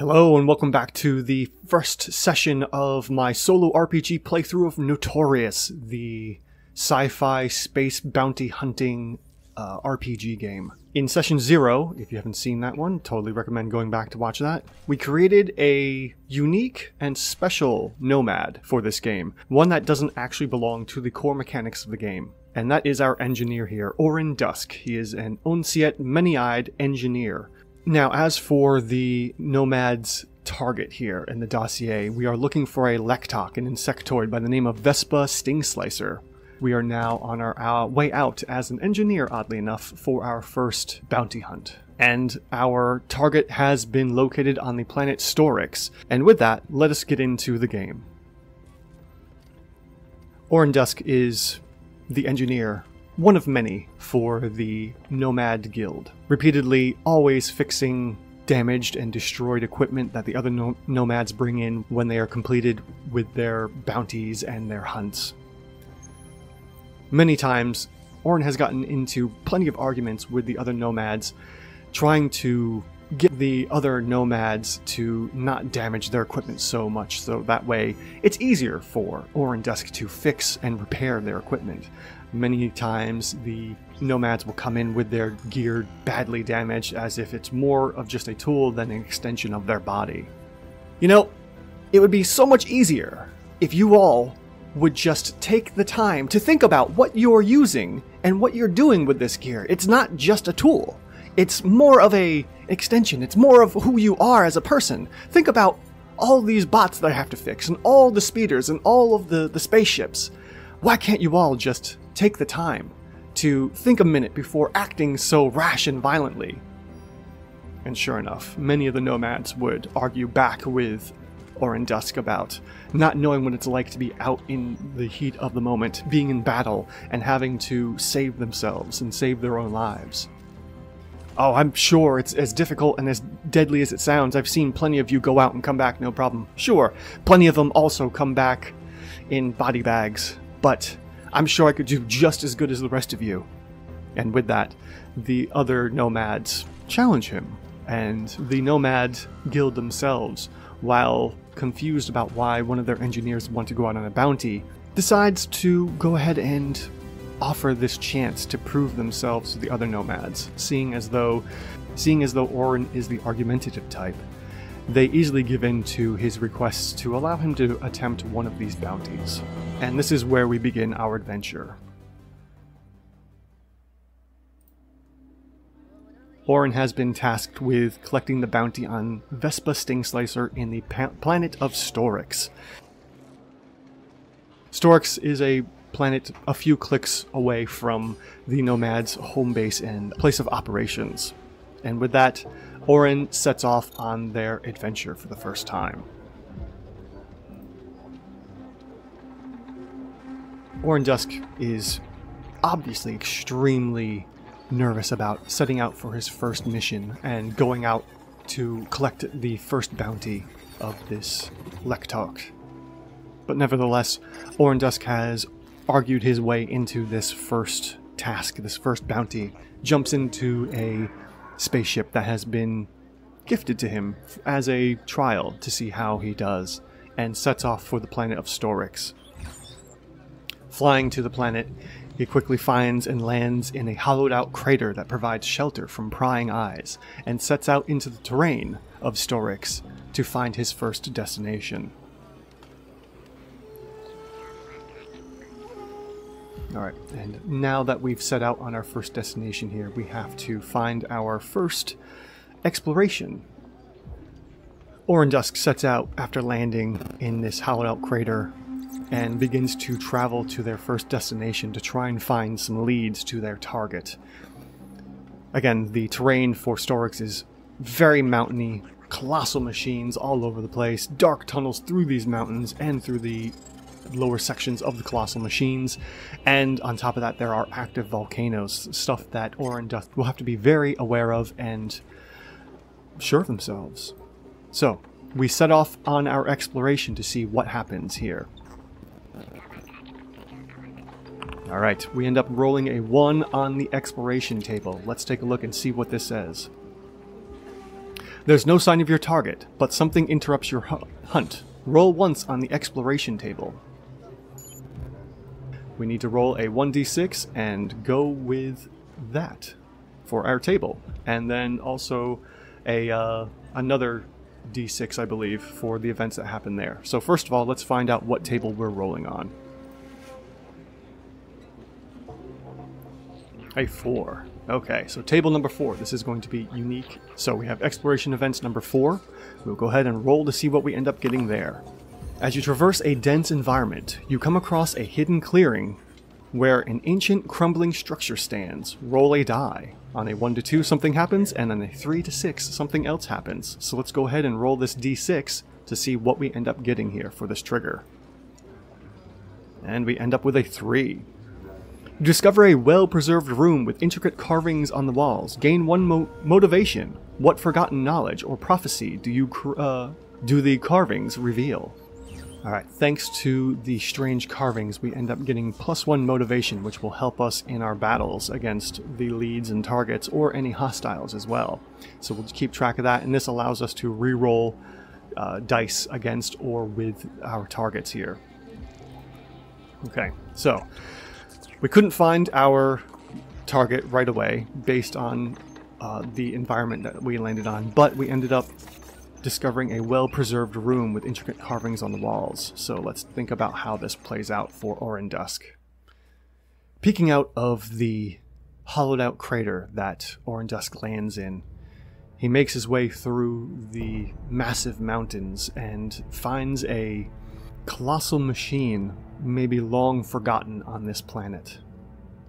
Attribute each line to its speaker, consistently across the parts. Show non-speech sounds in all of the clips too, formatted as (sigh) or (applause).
Speaker 1: Hello and welcome back to the first session of my solo RPG playthrough of Notorious, the sci-fi space bounty hunting uh, RPG game. In session zero, if you haven't seen that one, totally recommend going back to watch that. We created a unique and special nomad for this game, one that doesn't actually belong to the core mechanics of the game. And that is our engineer here, Orin Dusk. He is an Onsiet many-eyed engineer. Now, as for the nomad's target here in the dossier, we are looking for a Lektok, an insectoid by the name of Vespa Sting Slicer. We are now on our way out as an engineer, oddly enough, for our first bounty hunt. And our target has been located on the planet Storix. And with that, let us get into the game. Orin Dusk is the engineer, one of many for the Nomad Guild, repeatedly always fixing damaged and destroyed equipment that the other no- nomads bring in when they are completed with their bounties and their hunts. Many times, Orin has gotten into plenty of arguments with the other nomads, trying to get the other nomads to not damage their equipment so much, so that way it's easier for Orin Dusk to fix and repair their equipment. Many times the nomads will come in with their gear badly damaged as if it's more of just a tool than an extension of their body. You know, it would be so much easier if you all would just take the time to think about what you're using and what you're doing with this gear. It's not just a tool. It's more of a extension. It's more of who you are as a person. Think about all these bots that I have to fix and all the speeders and all of the, the spaceships. Why can't you all just take the time to think a minute before acting so rash and violently? And sure enough, many of the nomads would argue back with Orin Dusk about not knowing what it's like to be out in the heat of the moment, being in battle, and having to save themselves and save their own lives. Oh, I'm sure it's as difficult and as deadly as it sounds. I've seen plenty of you go out and come back no problem. Sure, plenty of them also come back in body bags, but I'm sure I could do just as good as the rest of you. And with that, the other nomads challenge him, and the Nomad Guild themselves, while confused about why one of their engineers want to go out on a bounty, decides to go ahead and offer this chance to prove themselves to the other nomads, seeing as though seeing as though Orin is the argumentative type. They easily give in to his requests to allow him to attempt one of these bounties. And this is where we begin our adventure. Orin has been tasked with collecting the bounty on Vespa Stingslicer in the planet of Storix. Storix is a planet a few clicks away from the Nomad's home base and place of operations. And with that, Orin sets off on their adventure for the first time. Orin Dusk is obviously extremely nervous about setting out for his first mission and going out to collect the first bounty of this Lektok. But nevertheless, Orin Dusk has argued his way into this first task, this first bounty, jumps into a spaceship that has been gifted to him as a trial to see how he does, and sets off for the planet of Storix. Flying to the planet, he quickly finds and lands in a hollowed out crater that provides shelter from prying eyes, and sets out into the terrain of Storix to find his first destination. Alright, and now that we've set out on our first destination here, we have to find our first exploration. Orin Dusk sets out after landing in this hollowed out crater and begins to travel to their first destination to try and find some leads to their target. Again, the terrain for Storix is very mountainy, colossal machines all over the place, dark tunnels through these mountains and through the lower sections of the colossal machines, and on top of that, there are active volcanoes, stuff that Orin Dusk will have to be very aware of and sure of themselves. So, we set off on our exploration to see what happens here. Alright, we end up rolling a 1 on the exploration table. Let's take a look and see what this says. There's no sign of your target, but something interrupts your hu- hunt. Roll once on the exploration table. We need to roll a 1d6 and go with that for our table. And then also a uh, another d6, I believe, for the events that happen there. So first of all, let's find out what table we're rolling on. A 4. Okay, so table number 4. This is going to be unique. So we have exploration events number 4. We'll go ahead and roll to see what we end up getting there. As you traverse a dense environment, you come across a hidden clearing where an ancient crumbling structure stands. Roll a die. On a 1 to 2, something happens, and on a 3 to 6, something else happens. So let's go ahead and roll this d6 to see what we end up getting here for this trigger. And we end up with a 3. You discover a well preserved room with intricate carvings on the walls. Gain one mo- motivation. What forgotten knowledge or prophecy do you uh, do the carvings reveal? Alright, thanks to the strange carvings, we end up getting plus one motivation, which will help us in our battles against the leads and targets or any hostiles as well. So we'll keep track of that, and this allows us to re-roll uh, dice against or with our targets here. Okay, so we couldn't find our target right away based on uh, the environment that we landed on, but we ended up discovering a well-preserved room with intricate carvings on the walls. So let's think about how this plays out for Orin Dusk. Peeking out of the hollowed-out crater that Orin Dusk lands in, he makes his way through the massive mountains and finds a colossal machine, maybe long forgotten on this planet.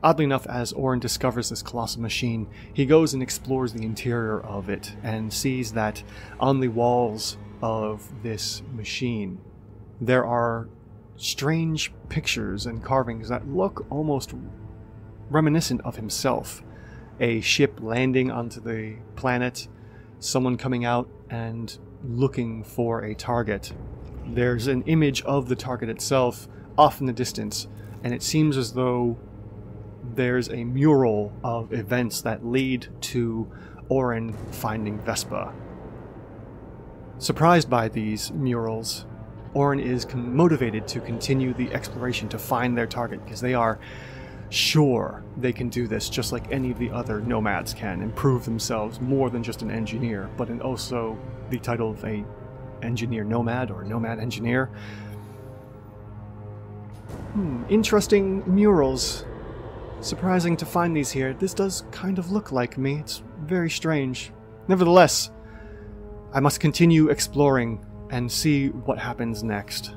Speaker 1: Oddly enough, as Orin discovers this colossal machine, he goes and explores the interior of it and sees that on the walls of this machine there are strange pictures and carvings that look almost reminiscent of himself. A ship landing onto the planet, someone coming out and looking for a target. There's an image of the target itself off in the distance, and it seems as though there's a mural of events that lead to Orin finding Vespa. Surprised by these murals, Orin is motivated to continue the exploration to find their target because they are sure they can do this just like any of the other nomads can and prove themselves more than just an engineer, but in also the title of a engineer nomad or nomad engineer. Hmm, interesting murals Surprising to find these here. This does kind of look like me. It's very strange. Nevertheless, I must continue exploring and see what happens next.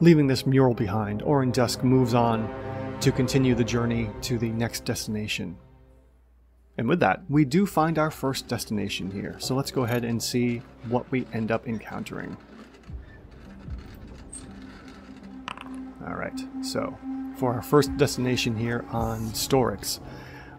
Speaker 1: Leaving this mural behind, Orin Dusk moves on to continue the journey to the next destination. And with that, we do find our first destination here, so let's go ahead and see what we end up encountering. Alright, so for our first destination here on Storix.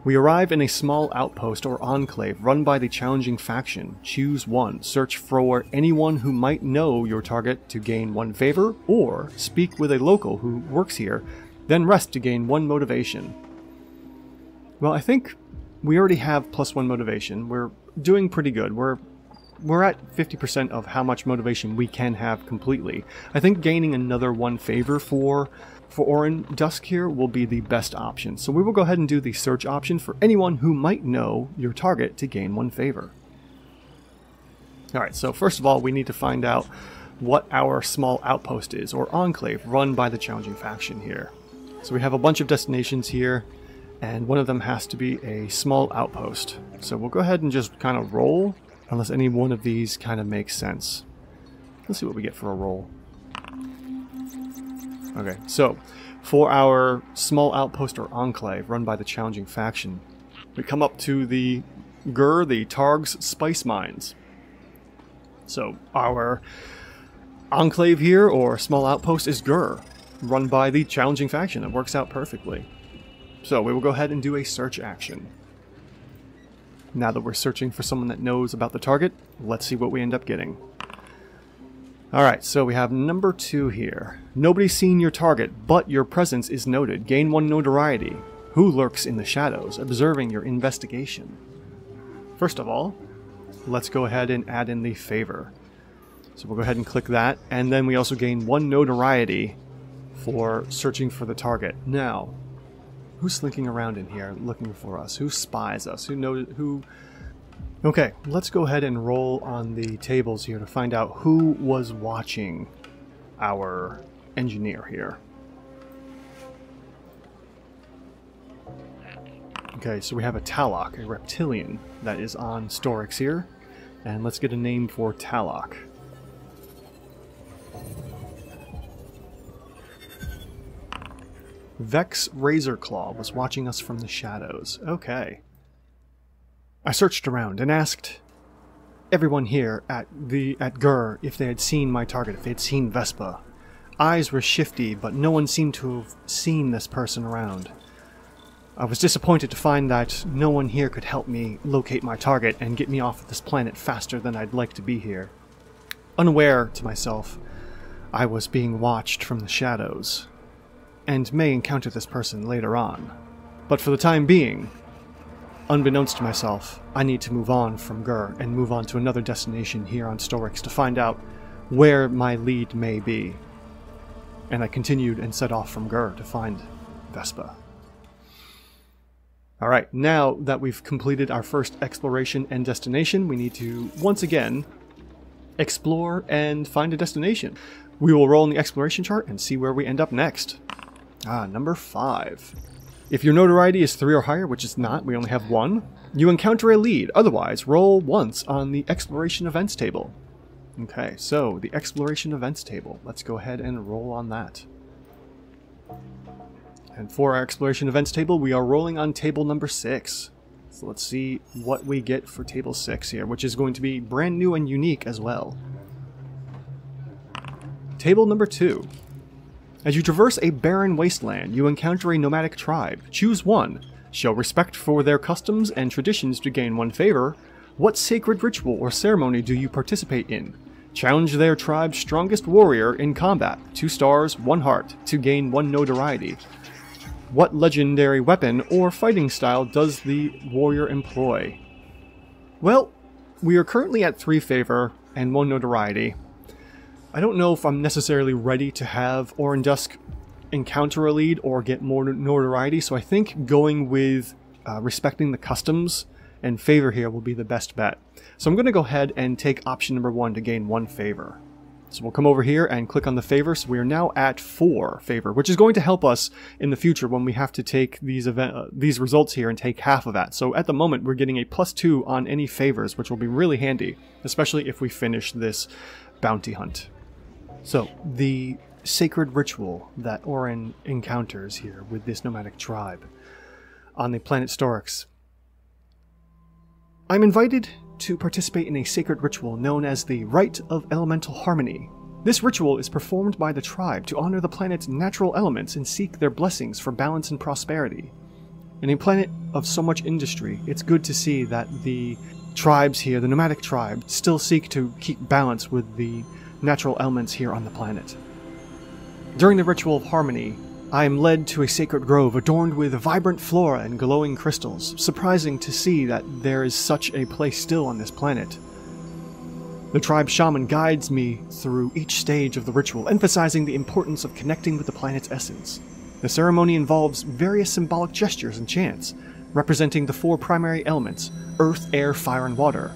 Speaker 1: We arrive in a small outpost or enclave run by the challenging faction. Choose one. Search for anyone who might know your target to gain one favor, or speak with a local who works here, then rest to gain one motivation. Well, I think we already have plus one motivation. We're doing pretty good. We're we're at 50% of how much motivation we can have completely. I think gaining another one favor for for Orin Dusk here will be the best option. So we will go ahead and do the search option for anyone who might know your target to gain one favor. Alright, so first of all, we need to find out what our small outpost is, or enclave, run by the challenging faction here. So we have a bunch of destinations here, and one of them has to be a small outpost. So we'll go ahead and just kind of roll, unless any one of these kind of makes sense. Let's see what we get for a roll. Okay, so for our small outpost or enclave run by the challenging faction, we come up to the Gur, the Targ's spice mines. So our enclave here or small outpost is Gur, run by the challenging faction. It works out perfectly. So we will go ahead and do a search action. Now that we're searching for someone that knows about the target, let's see what we end up getting. Alright, so we have number two here. Nobody's seen your target, but your presence is noted. Gain one notoriety. Who lurks in the shadows, observing your investigation? First of all, let's go ahead and add in the favor. So we'll go ahead and click that, and then we also gain one notoriety for searching for the target. Now, who's slinking around in here looking for us? Who spies us? Who knows? Who? Okay, let's go ahead and roll on the tables here to find out who was watching our engineer here. Okay, so we have a Talok, a reptilian, that is on Storix here. And let's get a name for Talok. Vex Razorclaw was watching us from the shadows. Okay. I searched around and asked everyone here at the at Gur if they had seen my target, if they had seen Vespa. Eyes were shifty, but no one seemed to have seen this person around. I was disappointed to find that no one here could help me locate my target and get me off of this planet faster than I'd like to be here. Unaware to myself, I was being watched from the shadows, and may encounter this person later on. But for the time being, unbeknownst to myself, I need to move on from Gur and move on to another destination here on Storix to find out where my lead may be. And I continued and set off from Gur to find Vespa. Alright, now that we've completed our first exploration and destination, we need to, once again, explore and find a destination. We will roll in the exploration chart and see where we end up next. Ah, number 5. If your notoriety is 3 or higher, which is not, we only have 1, you encounter a lead. Otherwise, roll once on the exploration events table. Okay, so the exploration events table. Let's go ahead and roll on that. And for our exploration events table, we are rolling on table number 6. So let's see what we get for table 6 here, which is going to be brand new and unique as well. Table number 2. As you traverse a barren wasteland, you encounter a nomadic tribe. Choose one. Show respect for their customs and traditions to gain one favor. What sacred ritual or ceremony do you participate in? Challenge their tribe's strongest warrior in combat, two stars, one heart, to gain one notoriety. What legendary weapon or fighting style does the warrior employ? Well, we are currently at 3 favor and 1 notoriety. I don't know if I'm necessarily ready to have Orin Dusk encounter a lead or get more notoriety, so I think going with uh, respecting the customs and favor here will be the best bet. So I'm going to go ahead and take option number 1 to gain 1 favor. So we'll come over here and click on the favor. So we are now at four favor, which is going to help us in the future when we have to take these event uh, these results here and take half of that. So at the moment, we're getting a plus two on any favors, which will be really handy, especially if we finish this bounty hunt. So the sacred ritual that Orin encounters here with this nomadic tribe on the planet Storix. I'm invited to participate in a sacred ritual known as the Rite of Elemental Harmony. This ritual is performed by the tribe to honor the planet's natural elements and seek their blessings for balance and prosperity. In a planet of so much industry, it's good to see that the tribes here, the nomadic tribe, still seek to keep balance with the natural elements here on the planet. During the ritual of harmony, I am led to a sacred grove adorned with vibrant flora and glowing crystals. Surprising to see that there is such a place still on this planet. The tribe shaman guides me through each stage of the ritual, emphasizing the importance of connecting with the planet's essence. The ceremony involves various symbolic gestures and chants, representing the four primary elements earth, air, fire, and water.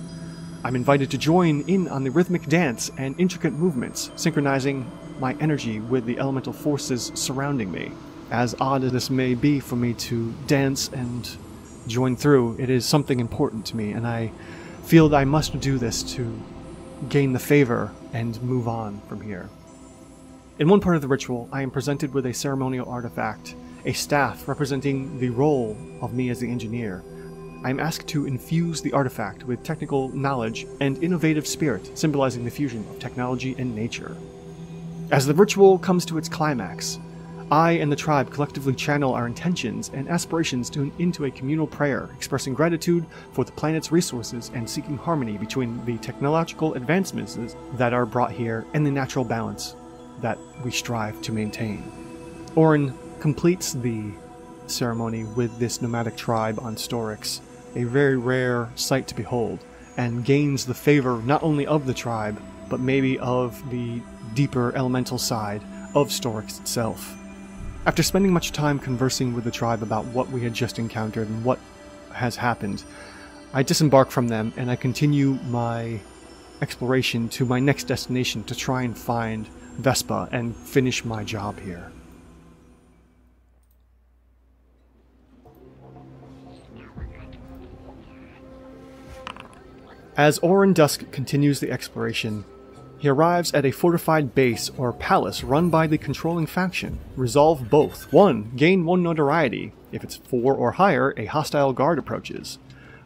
Speaker 1: I'm invited to join in on the rhythmic dance and intricate movements, synchronizing my energy with the elemental forces surrounding me. As odd as this may be for me to dance and join through, it is something important to me, and I feel that I must do this to gain the favor and move on from here. In one part of the ritual, I am presented with a ceremonial artifact, a staff representing the role of me as the engineer. I am asked to infuse the artifact with technical knowledge and innovative spirit, symbolizing the fusion of technology and nature. As the ritual comes to its climax, I and the tribe collectively channel our intentions and aspirations to, into a communal prayer, expressing gratitude for the planet's resources and seeking harmony between the technological advancements that are brought here and the natural balance that we strive to maintain. Orin completes the ceremony with this nomadic tribe on Storix, a very rare sight to behold, and gains the favor not only of the tribe, but maybe of the deeper elemental side of Storix itself. After spending much time conversing with the tribe about what we had just encountered and what has happened, I disembark from them and I continue my exploration to my next destination to try and find Vespa and finish my job here. As Orin Dusk continues the exploration, he arrives at a fortified base or palace run by the controlling faction. Resolve both. 1. Gain 1 notoriety. If it's 4 or higher, a hostile guard approaches.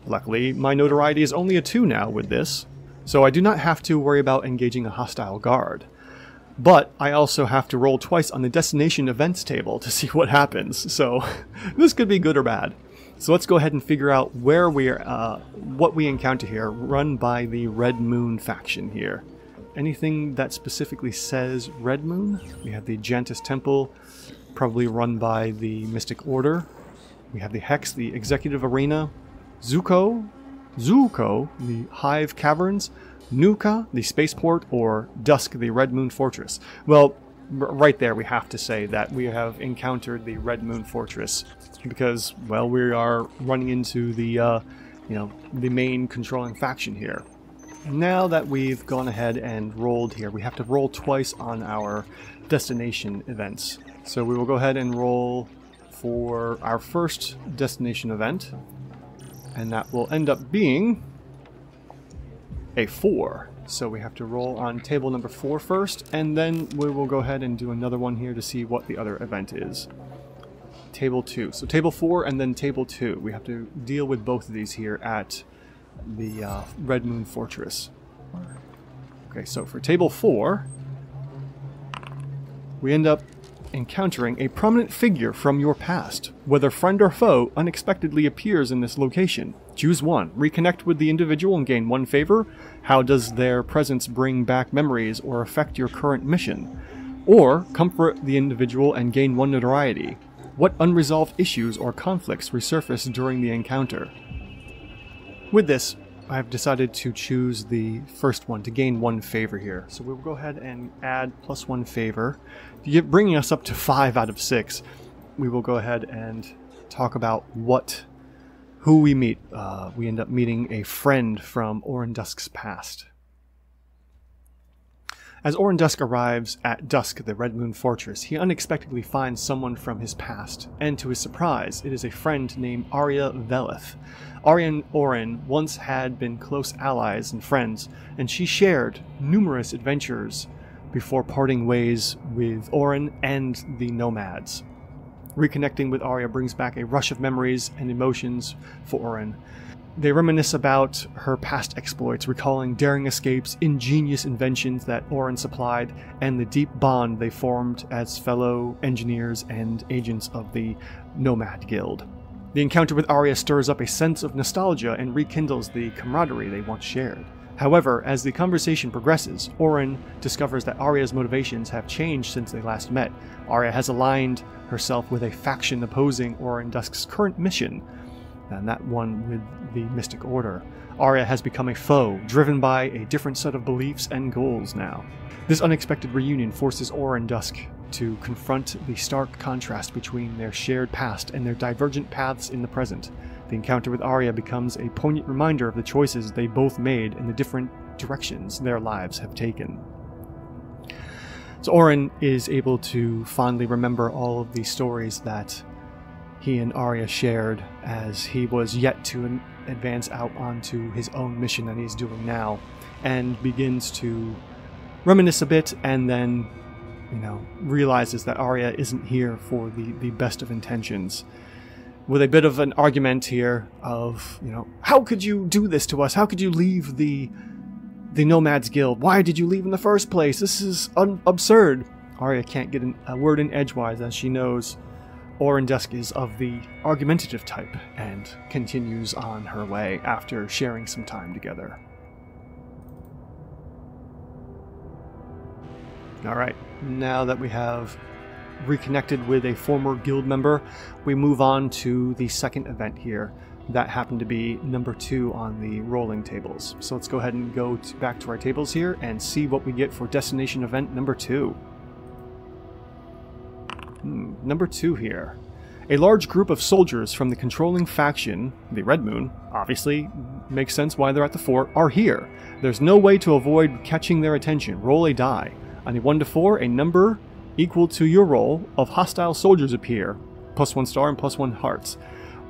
Speaker 1: Luckily, my notoriety is only a 2 now with this, so I do not have to worry about engaging a hostile guard. But I also have to roll twice on the destination events table to see what happens, so (laughs) this could be good or bad. So let's go ahead and figure out where we are, uh, what we encounter here, run by the Red Moon faction here. Anything that specifically says Red Moon? We have the Jantis Temple, probably run by the Mystic Order. We have the Hex, the Executive Arena, Zuko, Zuko, the Hive Caverns, Nuka, the spaceport, or Dusk, the Red Moon Fortress. Well, right there we have to say that we have encountered the Red Moon Fortress because, well, we are running into the, uh, you know, the main controlling faction here. Now that we've gone ahead and rolled here, we have to roll twice on our destination events. So we will go ahead and roll for our first destination event, and that will end up being a 4. So we have to roll on table number four first, and then we will go ahead and do another one here to see what the other event is. Table 2. So table 4 and then table 2. We have to deal with both of these here at the uh, Red Moon Fortress. Okay, so for table 4, we end up encountering a prominent figure from your past. Whether friend or foe unexpectedly appears in this location. Choose one. Reconnect with the individual and gain one favor. How does their presence bring back memories or affect your current mission? Or comfort the individual and gain one notoriety. What unresolved issues or conflicts resurface during the encounter? With this, I've decided to choose the first one to gain one favor here. So we'll go ahead and add plus one favor. Bringing us up to five out of six, we will go ahead and talk about what, who we meet. Uh, we end up meeting a friend from Orin Dusk's past. As Orin Dusk arrives at dusk the Red Moon Fortress, he unexpectedly finds someone from his past, and to his surprise, it is a friend named Arya Veleth. Arya and Orin once had been close allies and friends, and she shared numerous adventures before parting ways with Orin and the Nomads. Reconnecting with Arya brings back a rush of memories and emotions for Orin, they reminisce about her past exploits, recalling daring escapes, ingenious inventions that Orin supplied, and the deep bond they formed as fellow engineers and agents of the Nomad Guild. The encounter with Arya stirs up a sense of nostalgia and rekindles the camaraderie they once shared. However, as the conversation progresses, Orin discovers that Arya's motivations have changed since they last met. Arya has aligned herself with a faction opposing Orin Dusk's current mission, and that one with the Mystic Order. Arya has become a foe, driven by a different set of beliefs and goals now. This unexpected reunion forces Orin Dusk to confront the stark contrast between their shared past and their divergent paths in the present. The encounter with Arya becomes a poignant reminder of the choices they both made and the different directions their lives have taken. So Orin is able to fondly remember all of the stories that he and Arya shared as he was yet to advance out onto his own mission that he's doing now, and begins to reminisce a bit and then, you know, realizes that Arya isn't here for the, the best of intentions. With a bit of an argument here of, you know, how could you do this to us? How could you leave the the Nomads Guild? Why did you leave in the first place? This is absurd. Arya can't get an, a word in edgewise as she knows Orin Dusk is of the argumentative type and continues on her way after sharing some time together. Alright, now that we have reconnected with a former guild member, we move on to the second event here. that happened to be number two on the rolling tables. So let's go ahead and go to, back to our tables here and see what we get for destination event number two. Hmm, number two here. A large group of soldiers from the controlling faction, the Red Moon, obviously makes sense why they're at the fort, are here. There's no way to avoid catching their attention. Roll a die. On a 1 to 4, a number equal to your roll of hostile soldiers appear. Plus 1 star and plus 1 hearts.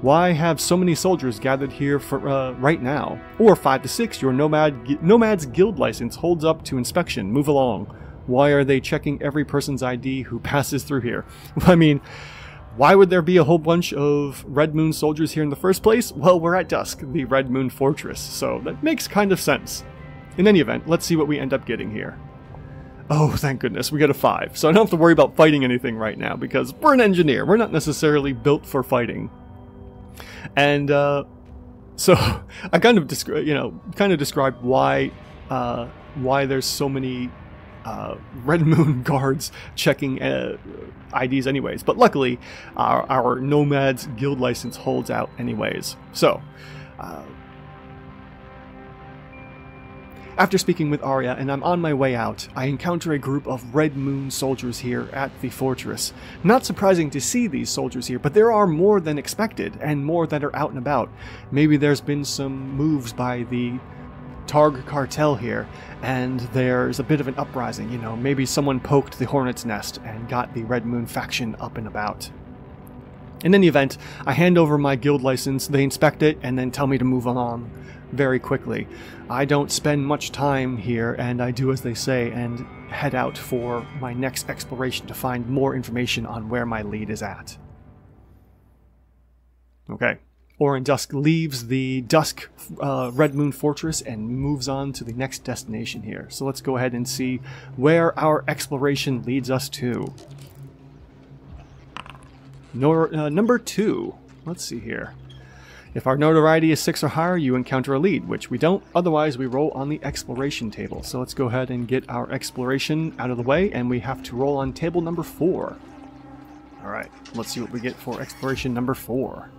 Speaker 1: Why have so many soldiers gathered here for uh, right now? Or 5 to 6, your nomad nomad's guild license holds up to inspection. Move along. Why are they checking every person's ID who (laughs) passes through here? (laughs) I mean, why would there be a whole bunch of Red Moon soldiers here in the first place? Well, we're at Dusk, the Red Moon Fortress, so that makes kind of sense. In any event, let's see what we end up getting here. Oh, thank goodness, we get a 5. So I don't have to worry about fighting anything right now, because we're an engineer. We're not necessarily built for fighting. And, uh, so (laughs) I kind of, you know, kind of described why, uh, why there's so many uh, Red Moon (laughs) guards checking uh, IDs anyways. But luckily, our, our Nomad's guild license holds out anyways. So, uh, after speaking with Arya and I'm on my way out, I encounter a group of Red Moon soldiers here at the fortress. Not surprising to see these soldiers here, but there are more than expected, and more that are out and about. Maybe there's been some moves by the Targ cartel here, and there's a bit of an uprising. You know, maybe someone poked the Hornet's Nest and got the Red Moon faction up and about. In any event, I hand over my guild license, they inspect it, and then tell me to move on very quickly. I don't spend much time here, and I do as they say and head out for my next exploration to find more information on where my lead is at. Okay. Orin Dusk leaves the Dusk uh, Red Moon Fortress and moves on to the next destination here. So let's go ahead and see where our exploration leads us to. Nor uh, number two. Let's see here. If our notoriety is 6 or higher, you encounter a lead, which we don't. Otherwise, we roll on the exploration table. So let's go ahead and get our exploration out of the way, and we have to roll on table number 4. Alright, let's see what we get for exploration number 4.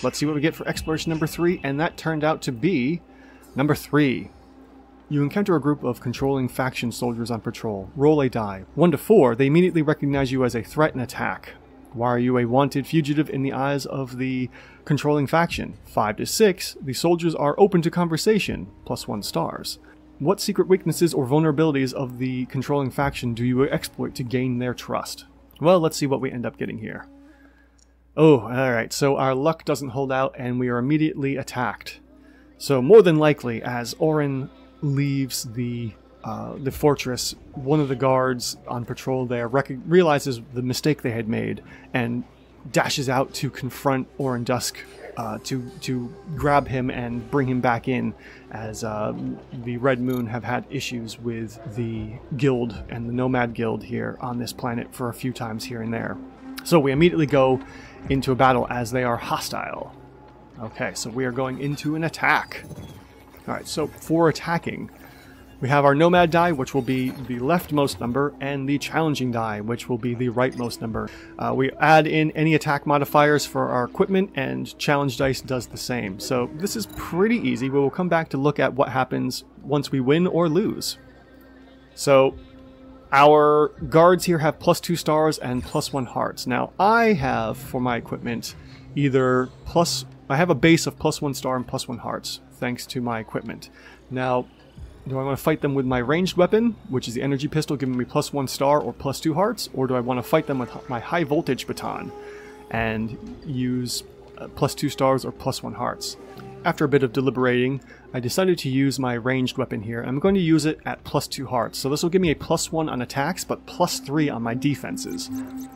Speaker 1: Let's see what we get for exploration number three, and that turned out to be number three. You encounter a group of controlling faction soldiers on patrol. Roll a die. 1 to 4, they immediately recognize you as a threat and attack. Why are you a wanted fugitive in the eyes of the controlling faction? 5 to 6, the soldiers are open to conversation, plus 1 stars. What secret weaknesses or vulnerabilities of the controlling faction do you exploit to gain their trust? Well, let's see what we end up getting here. Oh, alright, so our luck doesn't hold out and we are immediately attacked. So more than likely, as Orin leaves the uh, the fortress, one of the guards on patrol there realizes the mistake they had made and dashes out to confront Orin Dusk uh, to to grab him and bring him back in, as uh, the Red Moon have had issues with the guild and the Nomad Guild here on this planet for a few times here and there. So we immediately go into a battle as they are hostile. Okay, so we are going into an attack. Alright, so for attacking, we have our Nomad die, which will be the leftmost number, and the Challenging die, which will be the rightmost number. Uh, we add in any attack modifiers for our equipment, and Challenge dice does the same. So this is pretty easy. We will come back to look at what happens once we win or lose. So our guards here have plus two stars and plus one hearts. Now, I have, for my equipment, either plus... I have a base of plus one star and plus one hearts, thanks to my equipment. Now, do I want to fight them with my ranged weapon, which is the energy pistol giving me plus one star or plus two hearts, or do I want to fight them with my high voltage baton and use uh, plus two stars or plus one hearts? After a bit of deliberating, I decided to use my ranged weapon here. I'm going to use it at plus 2 hearts, so this will give me a plus 1 on attacks, but plus 3 on my defenses.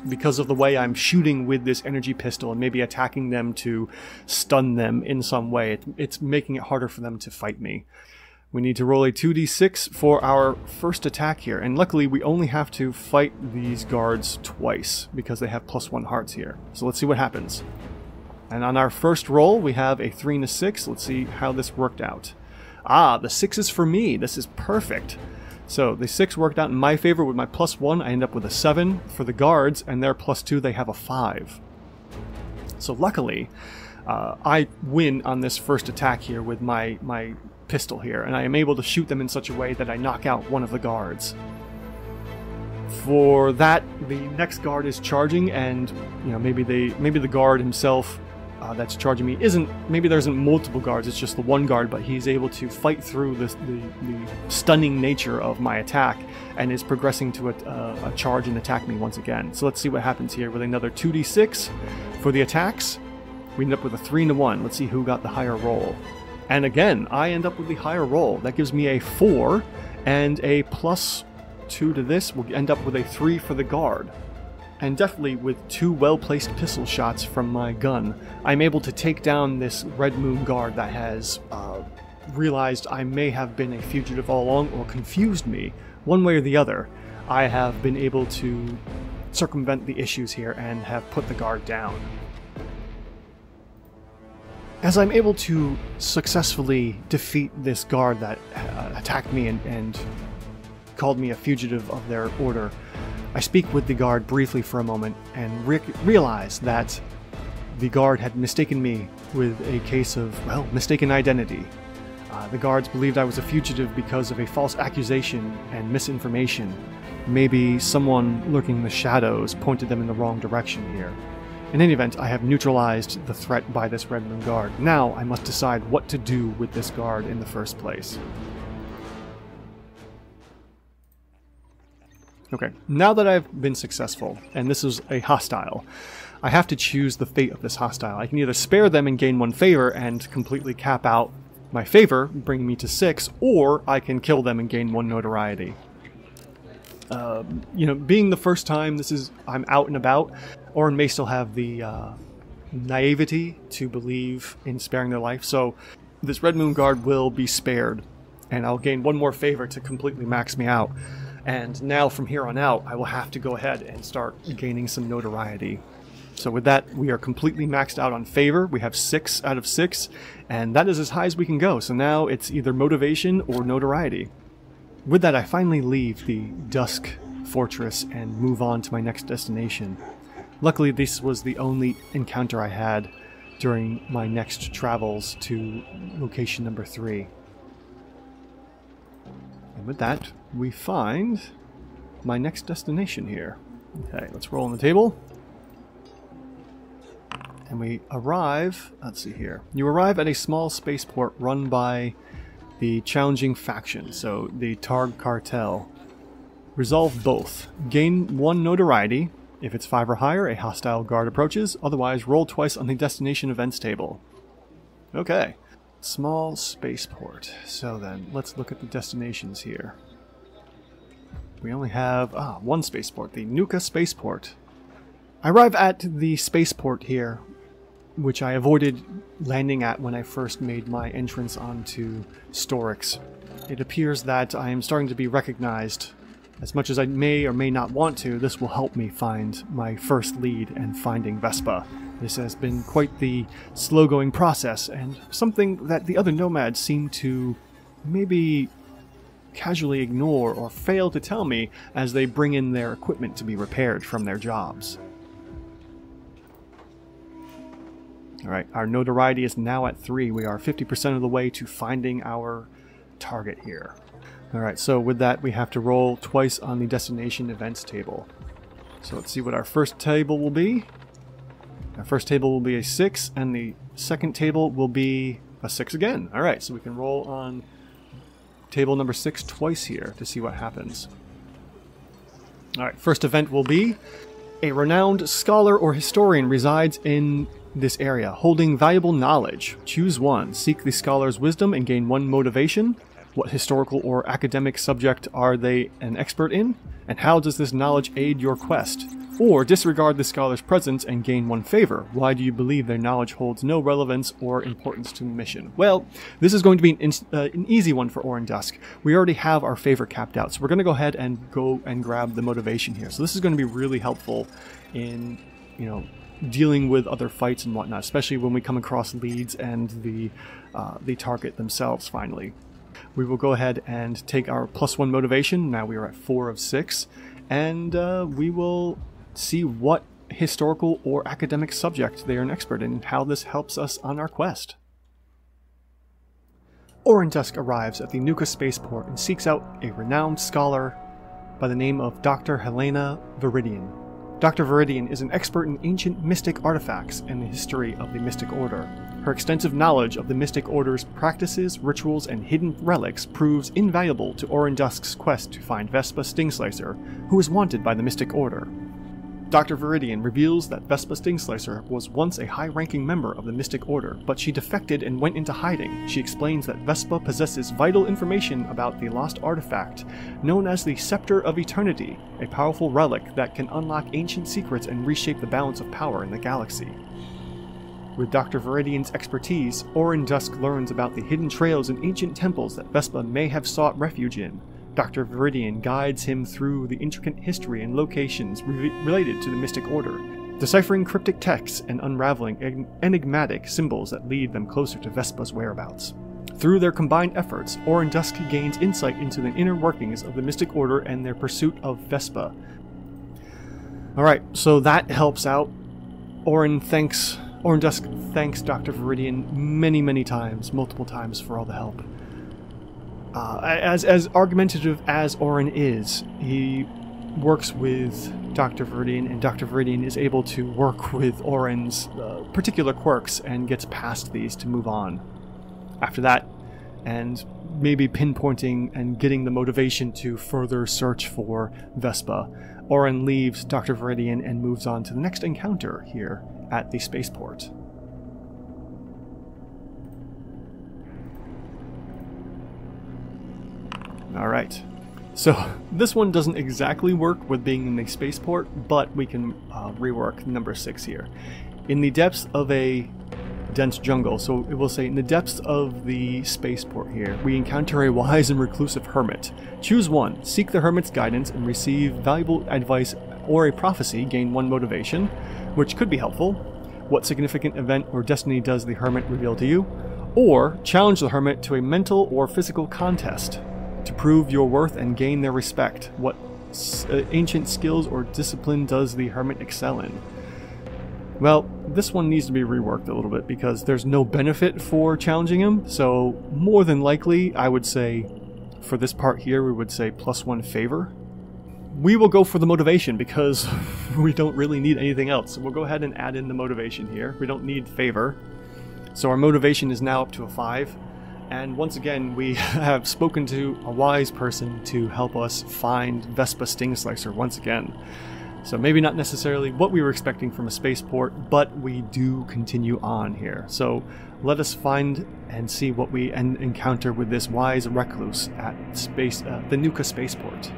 Speaker 1: Because of the way I'm shooting with this energy pistol and maybe attacking them to stun them in some way, it's making it harder for them to fight me. We need to roll a 2d6 for our first attack here, and luckily we only have to fight these guards twice, because they have plus 1 hearts here. So let's see what happens. And on our first roll, we have a 3 and a 6. Let's see how this worked out. Ah, the 6 is for me. This is perfect. So the 6 worked out in my favor with my plus 1. I end up with a 7 for the guards, and their plus 2, they have a 5. So luckily, uh, I win on this first attack here with my, my pistol here, and I am able to shoot them in such a way that I knock out one of the guards. For that, the next guard is charging, and you know maybe they maybe the guard himself uh, that's charging me isn't maybe there isn't multiple guards it's just the one guard but he's able to fight through this, the, the stunning nature of my attack and is progressing to a, a charge and attack me once again. So let's see what happens here with another 2d6 for the attacks. We end up with a 3 and a 1 let's see who got the higher roll and again i end up with the higher roll that gives me a 4 and a plus 2 to this will end up with a 3 for the guard and definitely with two well-placed pistol shots from my gun, I'm able to take down this Red Moon guard that has uh, realized I may have been a fugitive all along or confused me, one way or the other. I have been able to circumvent the issues here and have put the guard down. As I'm able to successfully defeat this guard that uh, attacked me and, and called me a fugitive of their order, I speak with the guard briefly for a moment and re realize that the guard had mistaken me with a case of, well, mistaken identity. Uh, the guards believed I was a fugitive because of a false accusation and misinformation. Maybe someone lurking in the shadows pointed them in the wrong direction here. In any event, I have neutralized the threat by this Red Moon Guard. Now I must decide what to do with this guard in the first place. Okay, now that I've been successful, and this is a hostile, I have to choose the fate of this hostile. I can either spare them and gain one favor and completely cap out my favor, bringing me to six, or I can kill them and gain one notoriety. Um, you know, being the first time this is I'm out and about, Orin may still have the uh, naivety to believe in sparing their life, so this Red Moon Guard will be spared, and I'll gain one more favor to completely max me out. And now from here on out, I will have to go ahead and start gaining some notoriety. So with that, we are completely maxed out on favor. We have six out of six, and that is as high as we can go. So now it's either motivation or notoriety. With that, I finally leave the Dusk Fortress and move on to my next destination. Luckily, this was the only encounter I had during my next travels to location number three. And with that, we find my next destination here. Okay, let's roll on the table. And we arrive, let's see here. You arrive at a small spaceport run by the challenging faction, so the Targ Cartel. Resolve both. Gain one notoriety. If it's 5 or higher, a hostile guard approaches. Otherwise, roll twice on the destination events table. Okay. Small spaceport. So then, let's look at the destinations here. We only have ah, one spaceport, the Nuka spaceport. I arrive at the spaceport here, which I avoided landing at when I first made my entrance onto Storix. It appears that I am starting to be recognized. As much as I may or may not want to, this will help me find my first lead and finding Vespa. This has been quite the slow going process, and something that the other nomads seem to maybe casually ignore or fail to tell me as they bring in their equipment to be repaired from their jobs. Alright, our notoriety is now at 3. We are 50% of the way to finding our target here. Alright, so with that we have to roll twice on the destination events table. So let's see what our first table will be. Our first table will be a 6, and the second table will be a 6 again. Alright, so we can roll on table number 6 twice here to see what happens. Alright, first event will be a renowned scholar or historian resides in this area, holding valuable knowledge. Choose one. Seek the scholar's wisdom and gain one motivation. What historical or academic subject are they an expert in? And how does this knowledge aid your quest? Or disregard the scholar's presence and gain one favor. Why do you believe their knowledge holds no relevance or importance to the mission? Well, this is going to be an, uh, an easy one for Orin Dusk. We already have our favor capped out, so we're going to go ahead and go and grab the motivation here. So this is going to be really helpful in, you know, dealing with other fights and whatnot, especially when we come across leads and the uh, the target themselves finally. We will go ahead and take our plus one motivation. Now we are at four of six, and uh, we will see what historical or academic subject they are an expert in and how this helps us on our quest. Orin Dusk arrives at the Nuka spaceport and seeks out a renowned scholar by the name of Dr. Helena Viridian. Dr. Viridian is an expert in ancient mystic artifacts and the history of the Mystic Order. Her extensive knowledge of the Mystic Order's practices, rituals, and hidden relics proves invaluable to Orin Dusk's quest to find Vespa Stingslicer, who is wanted by the Mystic Order. Dr. Viridian reveals that Vespa Stingslicer was once a high ranking member of the Mystic Order, but she defected and went into hiding. She explains that Vespa possesses vital information about the lost artifact, known as the Scepter of Eternity, a powerful relic that can unlock ancient secrets and reshape the balance of power in the galaxy. With Dr. Viridian's expertise, Orin Dusk learns about the hidden trails and ancient temples that Vespa may have sought refuge in, Dr. Viridian guides him through the intricate history and locations re- related to the Mystic Order, deciphering cryptic texts and unraveling enigmatic symbols that lead them closer to Vespa's whereabouts. Through their combined efforts, Orin Dusk gains insight into the inner workings of the Mystic Order and their pursuit of Vespa. Alright, so that helps out. Orin thanks Orin Dusk thanks Dr. Viridian many, many times, multiple times for all the help. Uh, as as argumentative as Orin is, he works with Dr. Viridian, and Dr. Viridian is able to work with Orin's uh, particular quirks and gets past these to move on. After that, and maybe pinpointing and getting the motivation to further search for Vespa, Orin leaves Dr. Viridian and moves on to the next encounter here at the spaceport. Alright. So, (laughs) this one doesn't exactly work with being in a spaceport, but we can uh, rework number 6 here. In the depths of a dense jungle, so it will say, in the depths of the spaceport here, we encounter a wise and reclusive hermit. Choose one. Seek the hermit's guidance and receive valuable advice or a prophecy, gain one motivation, which could be helpful. What significant event or destiny does the hermit reveal to you? Or challenge the hermit to a mental or physical contest to prove your worth and gain their respect. What uh, ancient skills or discipline does the hermit excel in? Well, this one needs to be reworked a little bit because there's no benefit for challenging him, so more than likely, I would say, for this part here, we would say plus one favor. We will go for the motivation because (laughs) we don't really need anything else. So we'll go ahead and add in the motivation here. We don't need favor. So our motivation is now up to a 5. And once again, we (laughs) have spoken to a wise person to help us find Vespa Stingslicer once again. So maybe not necessarily what we were expecting from a spaceport, but we do continue on here. So let us find and see what we encounter with this wise recluse at space, uh, the Nuka spaceport.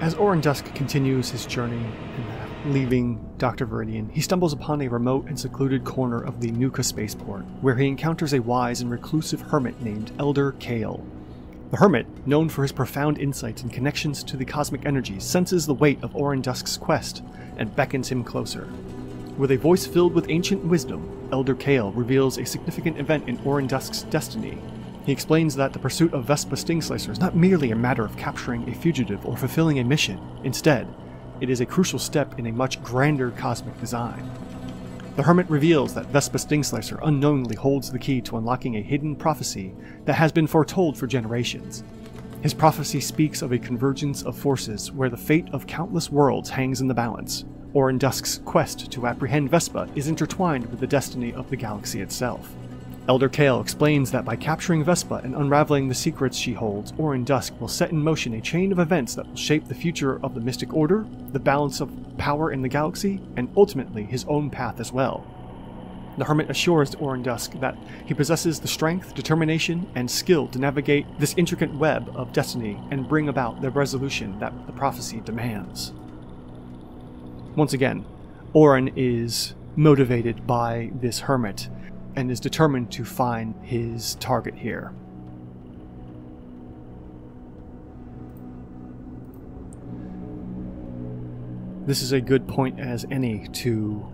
Speaker 1: As Orin Dusk continues his journey uh, Leaving Dr. Viridian, he stumbles upon a remote and secluded corner of the Nuka spaceport, where he encounters a wise and reclusive hermit named Elder Kale. The hermit, known for his profound insights and connections to the cosmic energies, senses the weight of Orin Dusk's quest and beckons him closer. With a voice filled with ancient wisdom, Elder Kale reveals a significant event in Orin Dusk's destiny. He explains that the pursuit of Vespa Stingslicer is not merely a matter of capturing a fugitive or fulfilling a mission. Instead, it is a crucial step in a much grander cosmic design. The Hermit reveals that Vespa Stingslicer unknowingly holds the key to unlocking a hidden prophecy that has been foretold for generations. His prophecy speaks of a convergence of forces where the fate of countless worlds hangs in the balance, Orin Dusk's quest to apprehend Vespa is intertwined with the destiny of the galaxy itself. Elder Kale explains that by capturing Vespa and unraveling the secrets she holds, Orin Dusk will set in motion a chain of events that will shape the future of the Mystic Order, the balance of power in the galaxy, and ultimately his own path as well. The Hermit assures Orin Dusk that he possesses the strength, determination, and skill to navigate this intricate web of destiny and bring about the resolution that the prophecy demands. Once again, Orin is motivated by this Hermit and is determined to find his target here. This is a good point as any to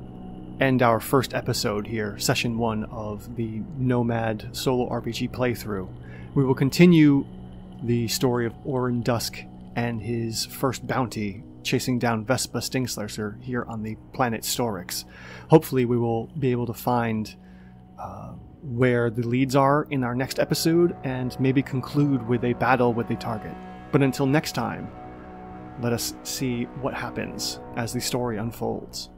Speaker 1: end our first episode here, session one of the Nomad solo RPG playthrough. We will continue the story of Orin Dusk and his first bounty chasing down Vespa Stingslicer here on the planet Storix. Hopefully, we will be able to find uh, where the leads are in our next episode and maybe conclude with a battle with a target. But until next time, let us see what happens as the story unfolds.